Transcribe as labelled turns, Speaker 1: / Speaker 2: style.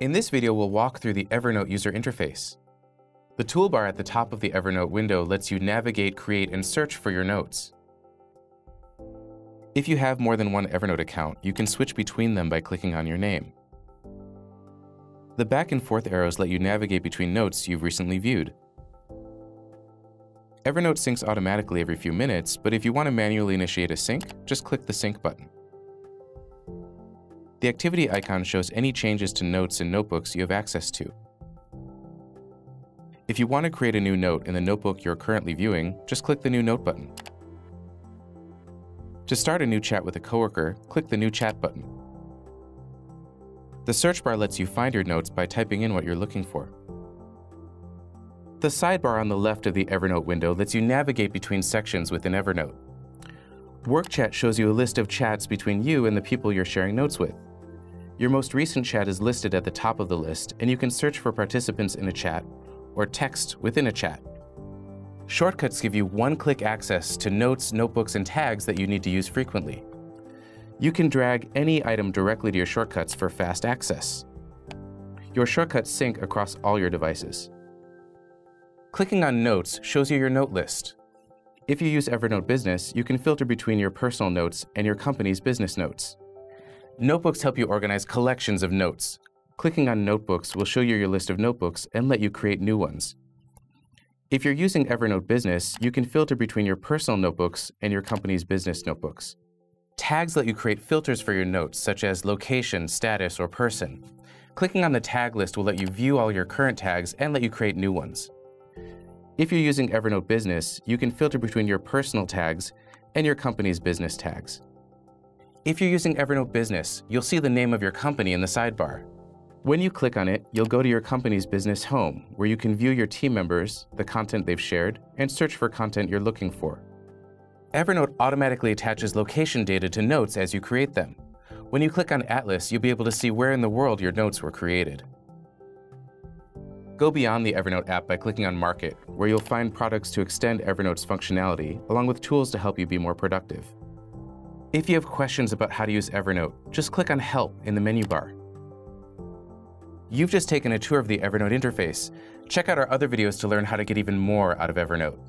Speaker 1: In this video, we'll walk through the Evernote user interface. The toolbar at the top of the Evernote window lets you navigate, create, and search for your notes. If you have more than one Evernote account, you can switch between them by clicking on your name. The back and forth arrows let you navigate between notes you've recently viewed. Evernote syncs automatically every few minutes, but if you want to manually initiate a sync, just click the sync button. The activity icon shows any changes to notes and notebooks you have access to. If you want to create a new note in the notebook you're currently viewing, just click the New Note button. To start a new chat with a coworker, click the New Chat button. The search bar lets you find your notes by typing in what you're looking for. The sidebar on the left of the Evernote window lets you navigate between sections within Evernote. Work Chat shows you a list of chats between you and the people you're sharing notes with. Your most recent chat is listed at the top of the list, and you can search for participants in a chat or text within a chat. Shortcuts give you one-click access to notes, notebooks, and tags that you need to use frequently. You can drag any item directly to your shortcuts for fast access. Your shortcuts sync across all your devices. Clicking on Notes shows you your note list. If you use Evernote Business, you can filter between your personal notes and your company's business notes. Notebooks help you organize collections of notes. Clicking on Notebooks will show you your list of notebooks and let you create new ones. If you're using Evernote Business, you can filter between your personal notebooks and your company's business notebooks. Tags let you create filters for your notes, such as location, status, or person. Clicking on the tag list will let you view all your current tags and let you create new ones. If you're using Evernote Business, you can filter between your personal tags and your company's business tags. If you're using Evernote Business, you'll see the name of your company in the sidebar. When you click on it, you'll go to your company's business home, where you can view your team members, the content they've shared, and search for content you're looking for. Evernote automatically attaches location data to notes as you create them. When you click on Atlas, you'll be able to see where in the world your notes were created. Go beyond the Evernote app by clicking on Market, where you'll find products to extend Evernote's functionality, along with tools to help you be more productive. If you have questions about how to use Evernote, just click on Help in the menu bar. You've just taken a tour of the Evernote interface. Check out our other videos to learn how to get even more out of Evernote.